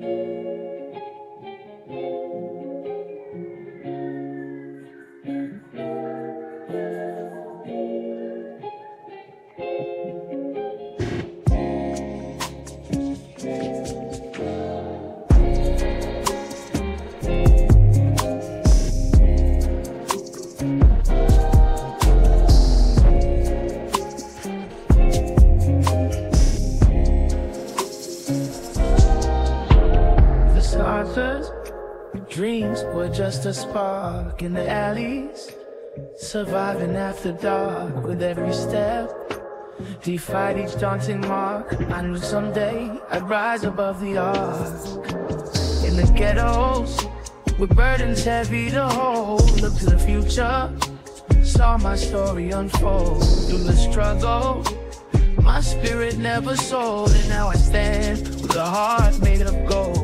The starters, dreams were just a spark in the alleys. Surviving after dark with every step. Defied each daunting mark. I knew someday I'd rise above the arc. In the ghettos, with burdens heavy to hold. Look to the future, saw my story unfold. Through the struggle, my spirit never sold. And now I stand with a heart made of gold.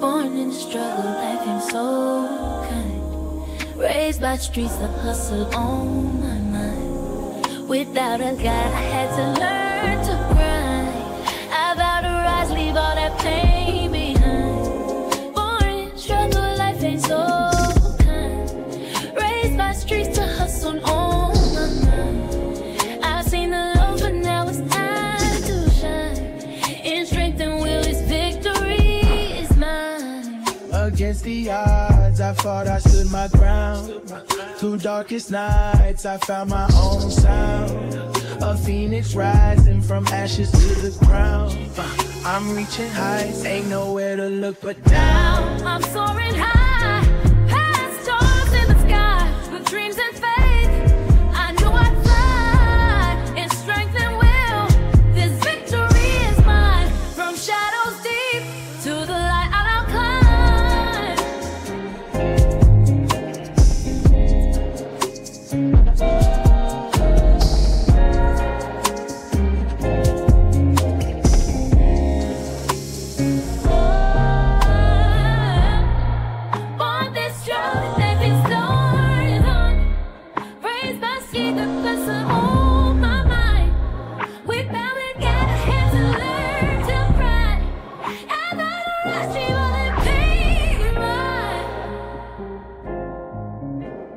Born in the struggle, life ain't so kind. Raised by streets that hustle on my mind. Without a guide, I had to learn to grind. I vowed to rise, leave all that pain behind. Born in the struggle, life ain't so Against the odds, I fought, I stood my ground. Through darkest nights, I found my own sound. A phoenix rising from ashes to the ground. I'm reaching heights, ain't nowhere to look but down. I'm soaring high,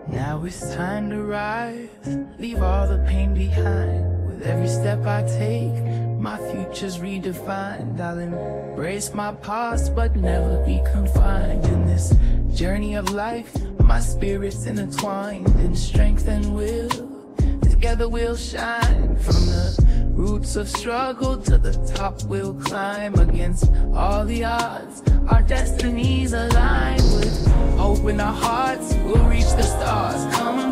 Now it's time to rise, leave all the pain behind. With every step I take, my future's redefined. I'll embrace my past, but never be confined in this journey of life. My spirit's intertwined in strength and will. Together we'll shine from the roots of struggle to the top. We'll climb against all the odds. Our destinies align with hope in our hearts. We'll reach the stars. Combine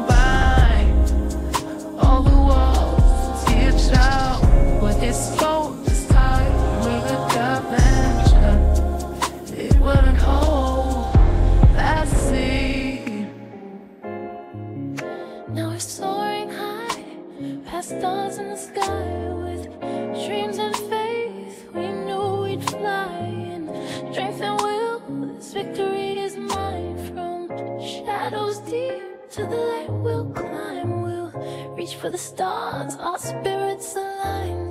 shadows deep to the light, we'll climb. We'll reach for the stars. Our spirits align.